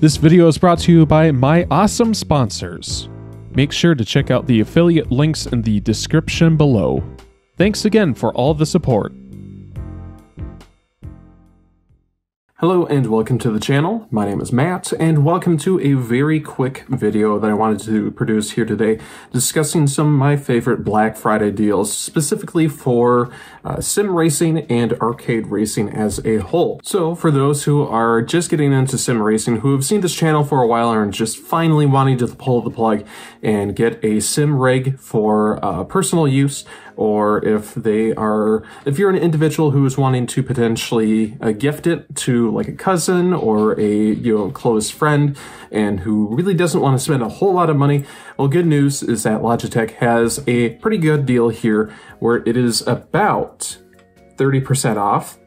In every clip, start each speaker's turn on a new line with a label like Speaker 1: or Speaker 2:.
Speaker 1: This video is brought to you by my awesome sponsors. Make sure to check out the affiliate links in the description below. Thanks again for all the support.
Speaker 2: Hello and welcome to the channel. My name is Matt and welcome to a very quick video that I wanted to produce here today discussing some of my favorite Black Friday deals specifically for uh, sim racing and arcade racing as a whole. So for those who are just getting into sim racing, who have seen this channel for a while and just finally wanting to pull the plug and get a sim rig for uh, personal use, or if they are, if you're an individual who is wanting to potentially uh, gift it to like a cousin or a, you know, close friend and who really doesn't want to spend a whole lot of money, well, good news is that Logitech has a pretty good deal here where it is about 30% off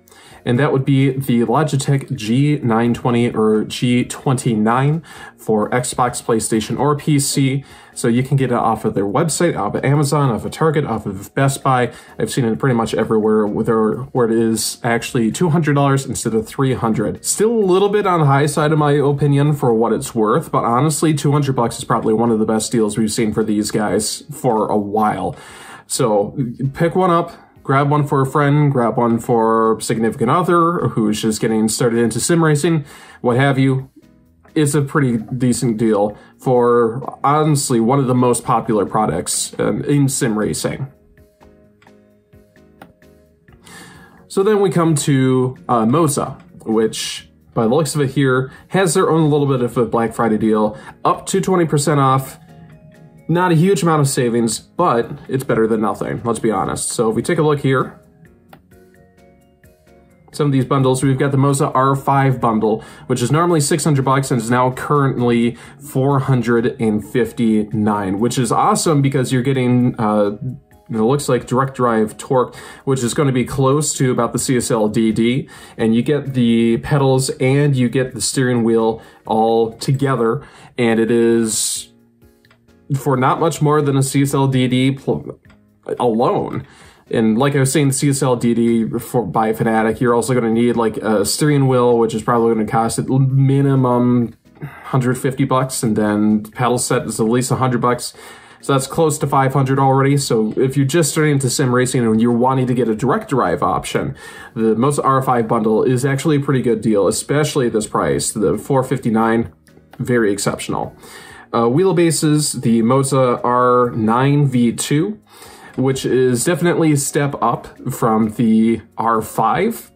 Speaker 2: and that would be the Logitech G920 or G29 for Xbox, PlayStation, or PC. So you can get it off of their website, off of Amazon, off of Target, off of Best Buy. I've seen it pretty much everywhere where, it is actually $200 instead of 300 Still a little bit on the high side of my opinion for what it's worth, but honestly, 200 bucks is probably one of the best deals we've seen for these guys for a while. So pick one up, grab one for a friend, grab one for significant other who's just getting started into sim racing, what have you. It's a pretty decent deal for honestly one of the most popular products um, in sim racing. So then we come to uh, Moza, which by the looks of it here has their own little bit of a Black Friday deal, up to 20% off not a huge amount of savings, but it's better than nothing, let's be honest. So if we take a look here, some of these bundles, we've got the Moza R5 bundle, which is normally 600 bucks and is now currently 459, which is awesome because you're getting uh, it looks like direct drive torque, which is going to be close to about the CSL DD, and you get the pedals and you get the steering wheel all together, and it is for not much more than a CSL DD alone. And like I was saying, CSL DD for, by Fanatec, you're also going to need like a steering wheel, which is probably going to cost at minimum 150 bucks, and then pedal set is at least 100 bucks. So that's close to 500 already. So if you're just starting into sim racing and you're wanting to get a direct drive option, the Moza R5 bundle is actually a pretty good deal, especially at this price. The 459, very exceptional. Uh, wheelbases, the Moza R9 V2, which is definitely a step up from the R5.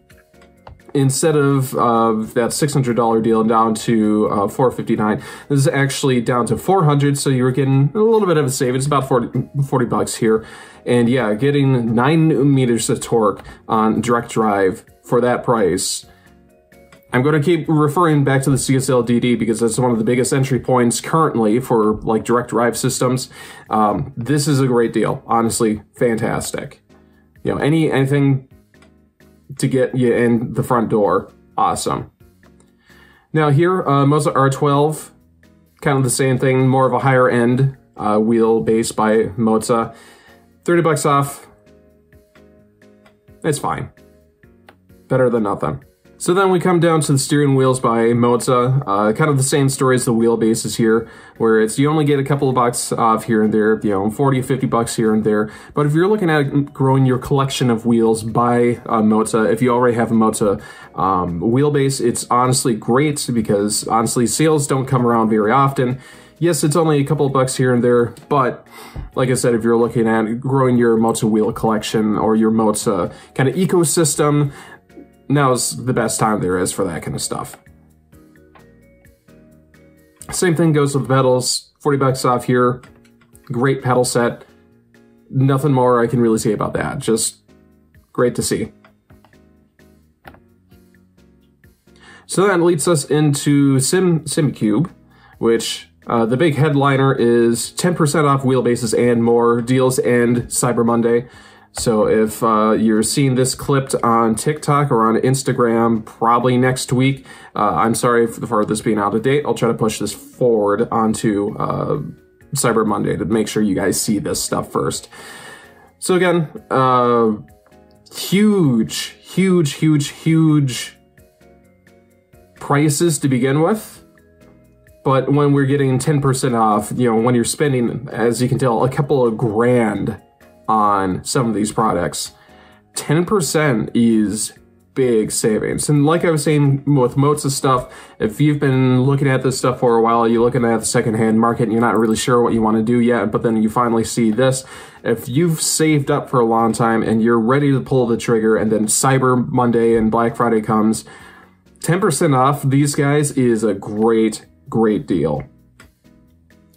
Speaker 2: Instead of uh, that $600 deal down to uh, 459 this is actually down to 400 so you're getting a little bit of a savings, about 40, 40 bucks here. And yeah, getting 9 newton meters of torque on direct drive for that price I'm going to keep referring back to the CSLDD because that's one of the biggest entry points currently for like direct drive systems. Um, this is a great deal, honestly, fantastic. You know, any anything to get you in the front door, awesome. Now here, uh, Moza R12, kind of the same thing, more of a higher end uh, wheelbase by Moza. 30 bucks off, it's fine. Better than nothing. So then we come down to the steering wheels by Moza. Uh, kind of the same story as the wheelbases here, where it's you only get a couple of bucks off here and there, you know, 40, 50 bucks here and there. But if you're looking at growing your collection of wheels by uh, Moza, if you already have a Moza um, wheelbase, it's honestly great because honestly, sales don't come around very often. Yes, it's only a couple of bucks here and there, but like I said, if you're looking at growing your Moza wheel collection or your Moza kind of ecosystem, now's the best time there is for that kind of stuff. Same thing goes with pedals. 40 bucks off here. Great pedal set. Nothing more I can really say about that. Just great to see. So that leads us into Sim Simucube, which uh, the big headliner is 10% off wheelbases and more deals and Cyber Monday. So if uh, you're seeing this clipped on TikTok or on Instagram, probably next week, uh, I'm sorry for this being out of date. I'll try to push this forward onto uh, Cyber Monday to make sure you guys see this stuff first. So again, uh, huge, huge, huge, huge prices to begin with. But when we're getting 10% off, you know, when you're spending, as you can tell, a couple of grand on some of these products, 10% is big savings. And like I was saying with Moza stuff, if you've been looking at this stuff for a while, you're looking at the secondhand market and you're not really sure what you want to do yet, but then you finally see this. If you've saved up for a long time and you're ready to pull the trigger and then Cyber Monday and Black Friday comes, 10% off these guys is a great, great deal.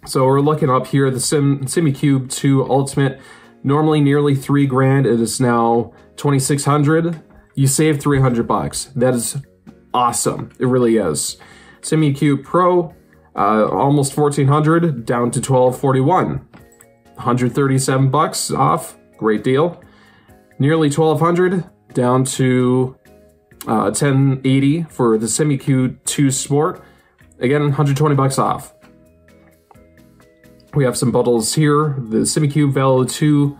Speaker 2: So we're looking up here, the Sim Simucube 2 Ultimate, normally nearly three grand. It is now 2600 you save 300 bucks. That is awesome. It really is. Simucube Pro, uh, almost 1400 down to 1241. 137 bucks off. Great deal. Nearly 1200 down to uh, 1080 for the Simucube 2 Sport. Again, 120 bucks off. We have some bundles here. The Simucube Velo 2-23X,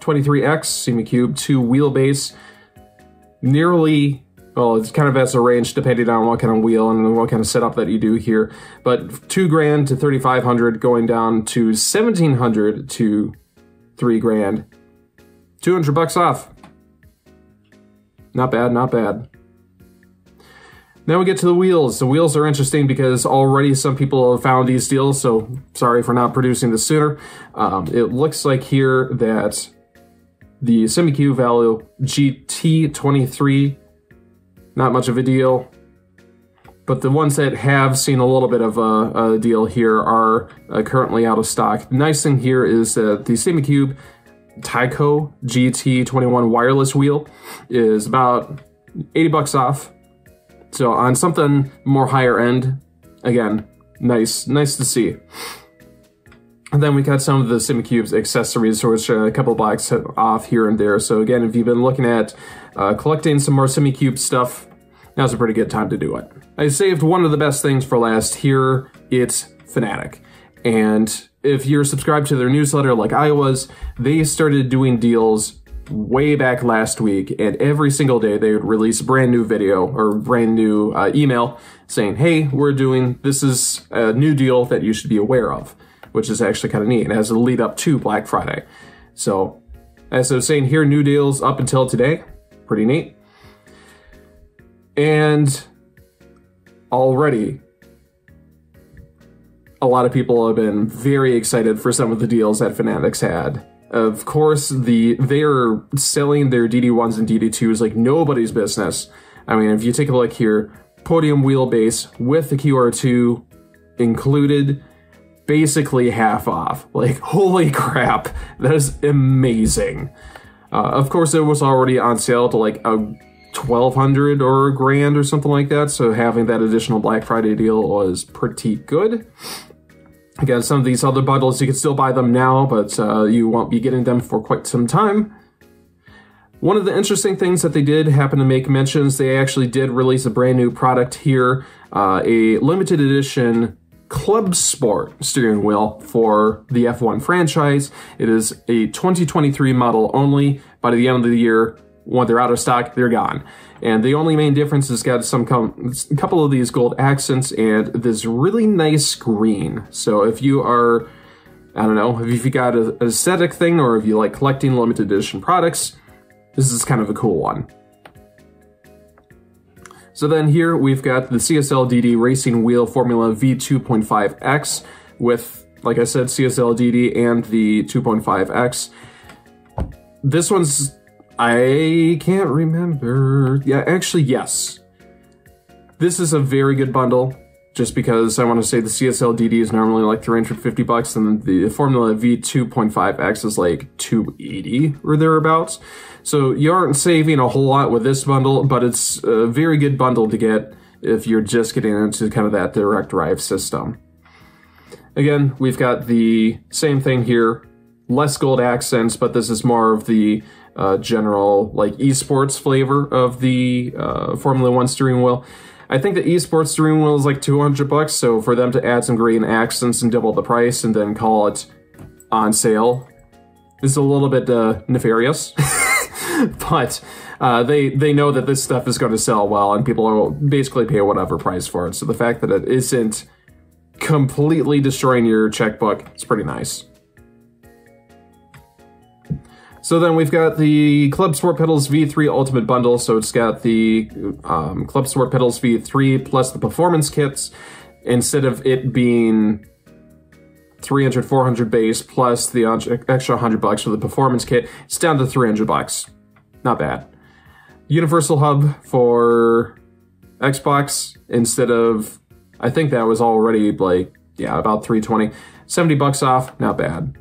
Speaker 2: Simucube 2 wheelbase, nearly well, it's kind of as a range depending on what kind of wheel and what kind of setup that you do here. But two grand to thirty five hundred, going down to seventeen hundred to three grand, two hundred bucks off. Not bad, not bad. Now we get to the wheels. The wheels are interesting because already some people have found these deals, so sorry for not producing this sooner. Um, it looks like here that the Simucube value GT23, not much of a deal. But the ones that have seen a little bit of a, a deal here are uh, currently out of stock. The nice thing here is that the Simucube Tahko GT21 wireless wheel is about 80 bucks off. So on something more higher end, again, nice, nice to see. And then we got some of the Simucube's accessories, which are a couple bucks off here and there. So again, if you've been looking at uh, collecting some more Simucube stuff, now's a pretty good time to do it. I saved one of the best things for last here. It's Fanatec. And if you're subscribed to their newsletter like I was, they started doing deals way back last week, and every single day they would release a brand new video or brand new uh, email saying, hey, we're doing, this is a new deal that you should be aware of which is actually kind of neat. And has a lead up to Black Friday. So, as I was saying here, new deals up until today. Pretty neat. And already, a lot of people have been very excited for some of the deals that Fanatec had. Of course, the they're selling their DD1s and DD2s like nobody's business. I mean, if you take a look here, podium wheelbase with the QR2 included, basically half off. Like, holy crap, that is amazing. Uh, of course, it was already on sale to like a 1200 or a grand or something like that, so having that additional Black Friday deal was pretty good. Again, some of these other bundles, you can still buy them now, but uh, you won't be getting them for quite some time. One of the interesting things that they did happen to make mentions, they actually did release a brand new product here, uh, a limited edition Club Sport steering wheel for the F1 franchise. It is a 2023 model only. By the end of the year, when they're out of stock, they're gone. And the only main difference is got some com- a couple of these gold accents and this really nice green. So if you are, I don't know, if you got an aesthetic thing or if you like collecting limited edition products, this is kind of a cool one. So then here we've got the CSL DD Racing Wheel Formula V2.5X with, like I said, CSL DD and the 2.5X. This one's, I can't remember. Yeah, actually, yes. This is a very good bundle just because I want to say the CSL DD is normally like 350 bucks and the Formula V2.5X is like 280 or thereabouts. So you aren't saving a whole lot with this bundle, but it's a very good bundle to get if you're just getting into kind of that direct drive system. Again, we've got the same thing here, less gold accents, but this is more of the uh, general like esports flavor of the uh, Formula One steering wheel. I think the esports steering wheel is like 200 bucks, so for them to add some green accents and double the price and then call it on sale is a little bit uh, nefarious. but uh, they they know that this stuff is going to sell well, and people will basically pay whatever price for it. So the fact that it isn't completely destroying your checkbook. is pretty nice. So then we've got the Club Sport Pedals V3 Ultimate Bundle. So it's got the um, Club Sport Pedals V3 plus the performance kits. Instead of it being 300, 400 base plus the extra 100 bucks for the performance kit, it's down to 300 bucks. Not bad. Universal Hub for Xbox instead of, I think that was already like, yeah, about 320. 70 bucks off, not bad.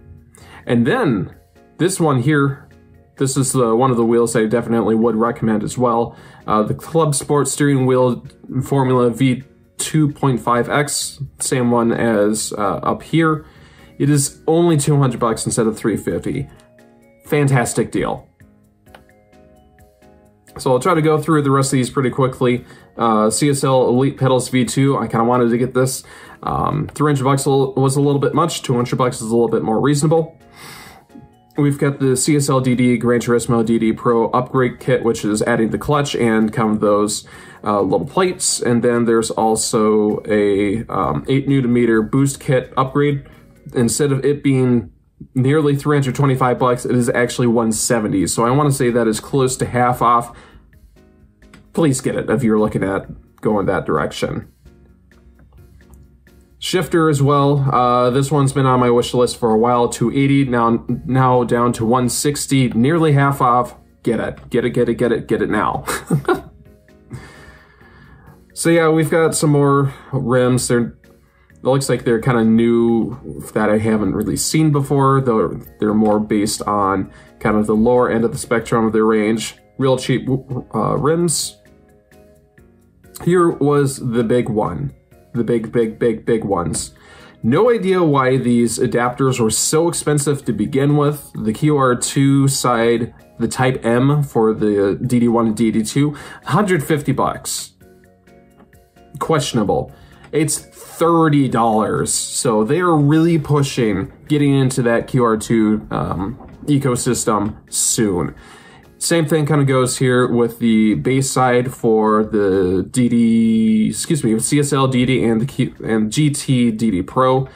Speaker 2: And then this one here, this is the, one of the wheels I definitely would recommend as well. Uh, the Club Sport Steering Wheel Formula V2.5X, same one as uh, up here. It is only 200 bucks instead of 350. Fantastic deal. So I'll try to go through the rest of these pretty quickly. Uh, CSL Elite Pedals V2, I kind of wanted to get this. Um, 300 bucks was a little bit much, 200 bucks is a little bit more reasonable. We've got the CSL DD Gran Turismo DD Pro upgrade kit, which is adding the clutch and kind of those uh, little plates. And then there's also a um, 8 newton meter boost kit upgrade. Instead of it being nearly 325 bucks, it is actually 170. So I want to say that is close to half off. Please get it if you're looking at going that direction. Shifter as well. Uh, this one's been on my wish list for a while. 280 now now down to 160, nearly half off. Get it, get it, get it, get it, get it now. so yeah, we've got some more rims. They're it looks like they're kind of new that I haven't really seen before. Though they're more based on kind of the lower end of the spectrum of their range. Real cheap uh, rims. Here was the big one the big, big, big, big ones. No idea why these adapters were so expensive to begin with. The QR2 side, the Type M for the DD1 and DD2, 150 bucks. Questionable. It's $30. So they are really pushing getting into that QR2 um, ecosystem soon. Same thing kind of goes here with the base side for the DD, excuse me, CSL DD and the Q, and GT DD Pro.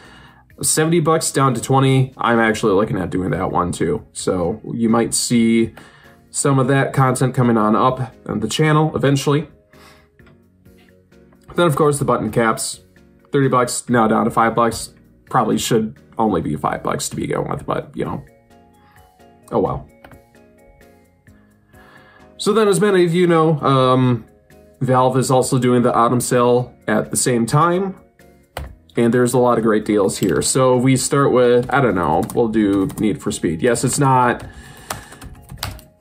Speaker 2: 70 bucks down to 20. I'm actually looking at doing that one too. So you might see some of that content coming on up on the channel eventually. Then of course the button caps, 30 bucks now down to 5 bucks. Probably should only be 5 bucks to begin with, but you know. Oh well. So then, as many of you know, um, Valve is also doing the autumn sale at the same time. And there's a lot of great deals here. So we start with, I don't know, we'll do Need for Speed. Yes, it's not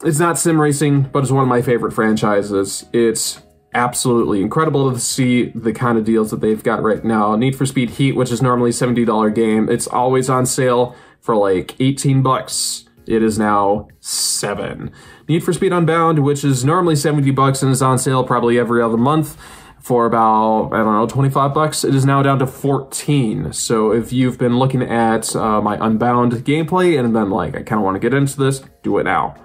Speaker 2: it's not sim racing, but it's one of my favorite franchises. It's absolutely incredible to see the kind of deals that they've got right now. Need for Speed Heat, which is normally $70 game, it's always on sale for like 18 bucks. It is now 7. Need for Speed Unbound, which is normally 70 bucks and is on sale probably every other month for about, I don't know, 25 bucks. It is now down to 14. So if you've been looking at uh, my Unbound gameplay and been like, I kind of want to get into this, do it now.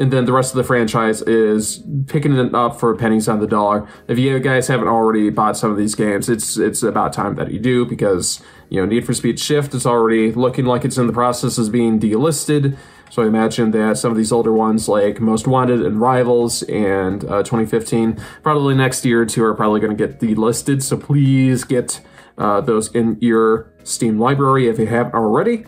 Speaker 2: And then the rest of the franchise is picking it up for pennies on the dollar. If you guys haven't already bought some of these games, it's it's about time that you do because you know Need for Speed Shift is already looking like it's in the process of being delisted. So I imagine that some of these older ones like Most Wanted and Rivals and uh, 2015, probably next year or two are probably going to get delisted. So please get uh, those in your Steam library if you haven't already.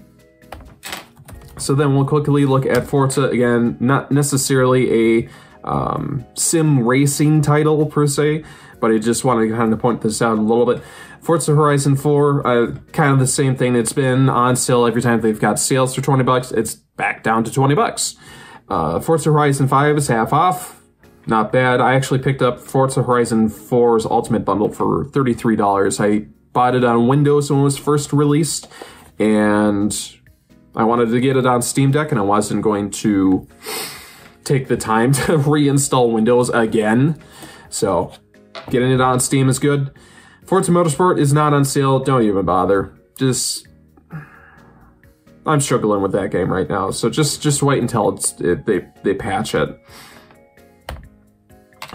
Speaker 2: So then we'll quickly look at Forza again, not necessarily a um, sim racing title per se, but I just wanted to kind of point this out a little bit. Forza Horizon 4, uh, kind of the same thing. It's been on sale every time they've got sales for 20 bucks. It's back down to 20 bucks. Uh, Forza Horizon 5 is half off. Not bad. I actually picked up Forza Horizon 4's Ultimate Bundle for $33. I bought it on Windows when it was first released, and I wanted to get it on Steam Deck, and I wasn't going to take the time to reinstall Windows again. So, getting it on Steam is good. Forza Motorsport is not on sale. Don't even bother. Just I'm struggling with that game right now. So just just wait until it, they they patch it.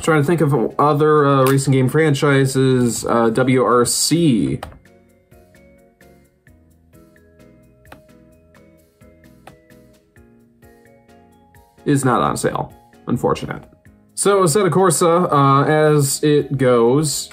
Speaker 2: trying to think of other uh, racing game franchises. Uh, WRC is not on sale. Unfortunate. So Assetto Corsa, uh, as it goes,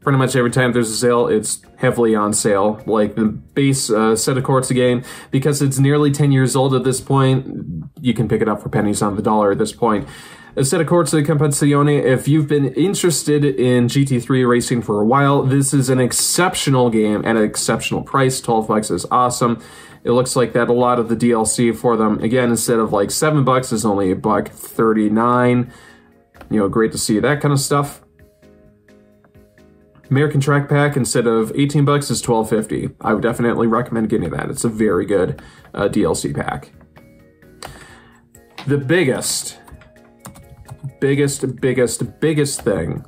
Speaker 2: pretty much every time there's a sale, it's heavily on sale. Like the base uh, of Corsa game, because it's nearly 10 years old at this point, you can pick it up for pennies on the dollar at this point. Assetto Corsa Competizione, if you've been interested in GT3 racing for a while, this is an exceptional game at an exceptional price. 12 bucks is awesome. It looks like that a lot of the DLC for them, again, instead of like 7 bucks, is only a buck 39. You know, great to see that kind of stuff. American Track Pack instead of 18 bucks is 12.50. I would definitely recommend getting that. It's a very good uh, DLC pack. The biggest, biggest, biggest, biggest thing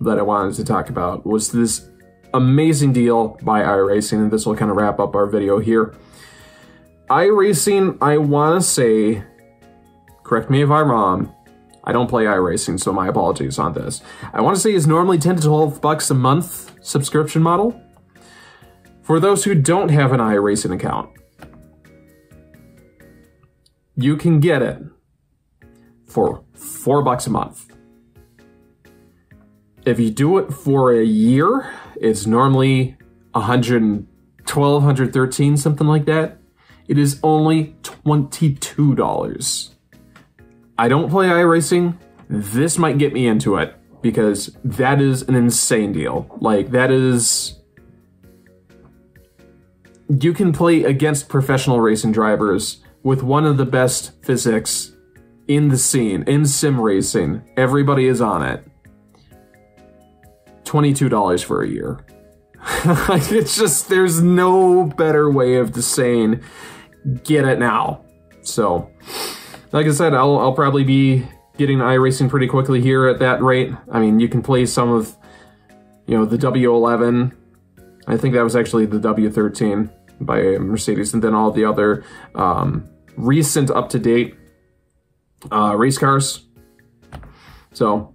Speaker 2: that I wanted to talk about was this amazing deal by iRacing, and this will kind of wrap up our video here. iRacing, I want to say, correct me if I'm wrong, I don't play iRacing, so my apologies on this. I want to say is normally 10 to 12 bucks a month subscription model. For those who don't have an iRacing account, you can get it for 4 bucks a month. If you do it for a year, it's normally 112, 113, something like that. It is only $22. I don't play iRacing. This might get me into it because that is an insane deal. Like, that is. You can play against professional racing drivers with one of the best physics in the scene, in sim racing. Everybody is on it. $22 for a year. it's just, there's no better way of saying, get it now. So, like I said, I'll, I'll probably be getting iRacing pretty quickly here at that rate. I mean, you can play some of, you know, the W11. I think that was actually the W13 by Mercedes, and then all the other um, recent up-to-date uh, race cars. So,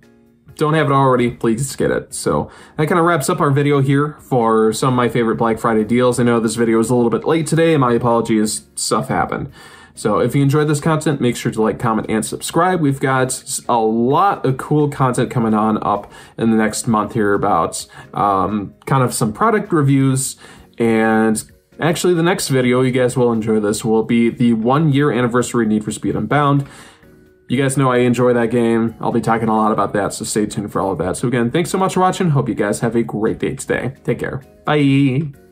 Speaker 2: don't have it already, please get it. So that kind of wraps up our video here for some of my favorite Black Friday deals. I know this video is a little bit late today. My apologies, stuff happened. So if you enjoyed this content, make sure to like, comment, and subscribe. We've got a lot of cool content coming on up in the next month here about um, kind of some product reviews and Actually, the next video, you guys will enjoy this, will be the one year anniversary Need for Speed Unbound. You guys know I enjoy that game. I'll be talking a lot about that, so stay tuned for all of that. So again, thanks so much for watching. Hope you guys have a great day today. Take care. Bye.